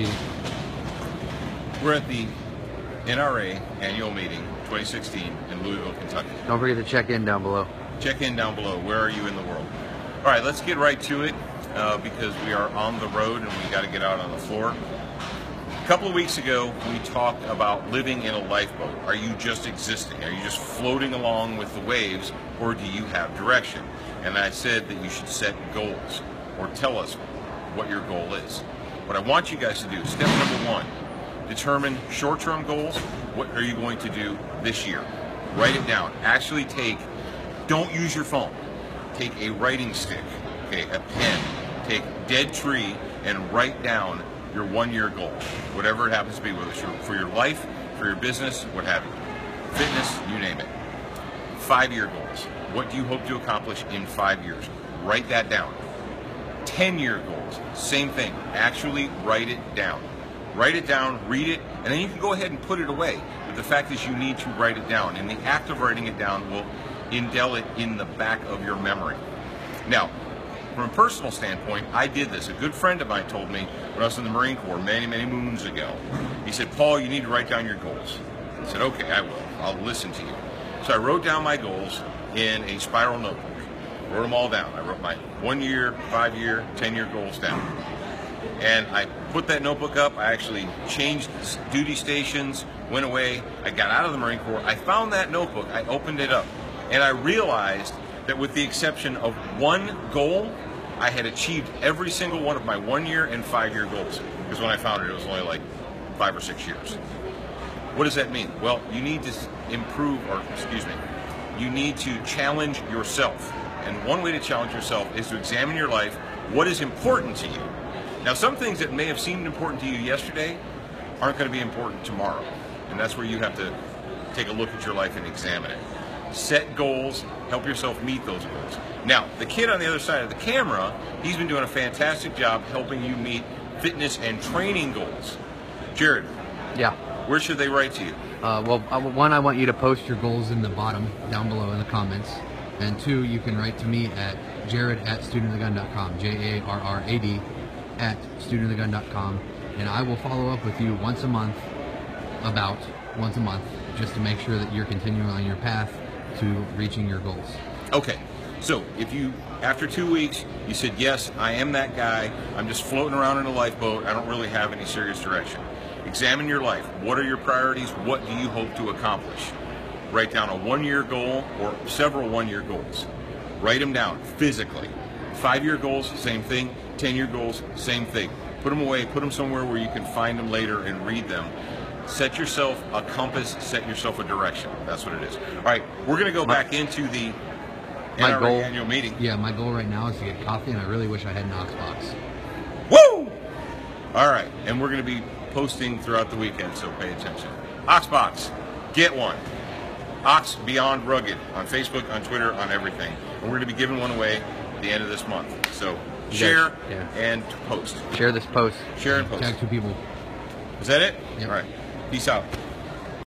meeting? We're at the NRA annual meeting 2016 in Louisville, Kentucky. Don't forget to check in down below. Check in down below. Where are you in the world? All right, let's get right to it uh, because we are on the road and we got to get out on the floor. A couple of weeks ago, we talked about living in a lifeboat. Are you just existing? Are you just floating along with the waves, or do you have direction? And I said that you should set goals or tell us what your goal is. What I want you guys to do, step number one, determine short-term goals. What are you going to do this year? Write it down. Actually take, don't use your phone. Take a writing stick, okay, a pen, take dead tree and write down your one-year goal, whatever it happens to be, whether it's your, for your life, for your business, what have you. Fitness, you name it. Five-year goals. What do you hope to accomplish in five years? Write that down. 10-year goals, same thing. Actually write it down. Write it down, read it, and then you can go ahead and put it away. But the fact is you need to write it down. And the act of writing it down will indel it in the back of your memory. Now, from a personal standpoint, I did this. A good friend of mine told me when I was in the Marine Corps many, many moons ago. He said, Paul, you need to write down your goals. I said, okay, I will. I'll listen to you. So I wrote down my goals in a spiral notebook. Wrote them all down. I wrote my one year, five year, 10 year goals down. And I put that notebook up. I actually changed duty stations, went away. I got out of the Marine Corps. I found that notebook. I opened it up. And I realized that with the exception of one goal, I had achieved every single one of my one year and five year goals. Because when I found it, it was only like five or six years. What does that mean? Well, you need to improve, or excuse me, you need to challenge yourself. And one way to challenge yourself is to examine your life. What is important to you? Now, some things that may have seemed important to you yesterday aren't going to be important tomorrow. And that's where you have to take a look at your life and examine it. Set goals, help yourself meet those goals. Now, the kid on the other side of the camera, he's been doing a fantastic job helping you meet fitness and training goals. Jarrad, Yeah. where should they write to you? Uh, well, uh, one, I want you to post your goals in the bottom, down below in the comments. And two, you can write to me at jarrad at studentofthegun.com, J-A-R-R-A-D at studentofthegun.com. And I will follow up with you once a month, about once a month, just to make sure that you're continuing on your path to reaching your goals. Okay, so if you, after two weeks, you said, yes, I am that guy, I'm just floating around in a lifeboat, I don't really have any serious direction. Examine your life. What are your priorities? What do you hope to accomplish? Write down a one year goal or several one year goals. Write them down physically. Five year goals, same thing. 10 year goals, same thing. Put them away, put them somewhere where you can find them later and read them. Set yourself a compass, set yourself a direction. That's what it is. All right, we're going to go back into the My NRA goal- annual meeting. Yeah, my goal right now is to get coffee, and I really wish I had an Ox box. Woo! All right, and we're going to be posting throughout the weekend, so pay attention. Oxbox, get one. Ox Beyond Rugged on Facebook, on Twitter, on everything. And we're going to be giving one away at the end of this month. So share guys- yeah. and post. Share this post. Share and post. Tag two people. Is that it? Yep. All right. Peace out.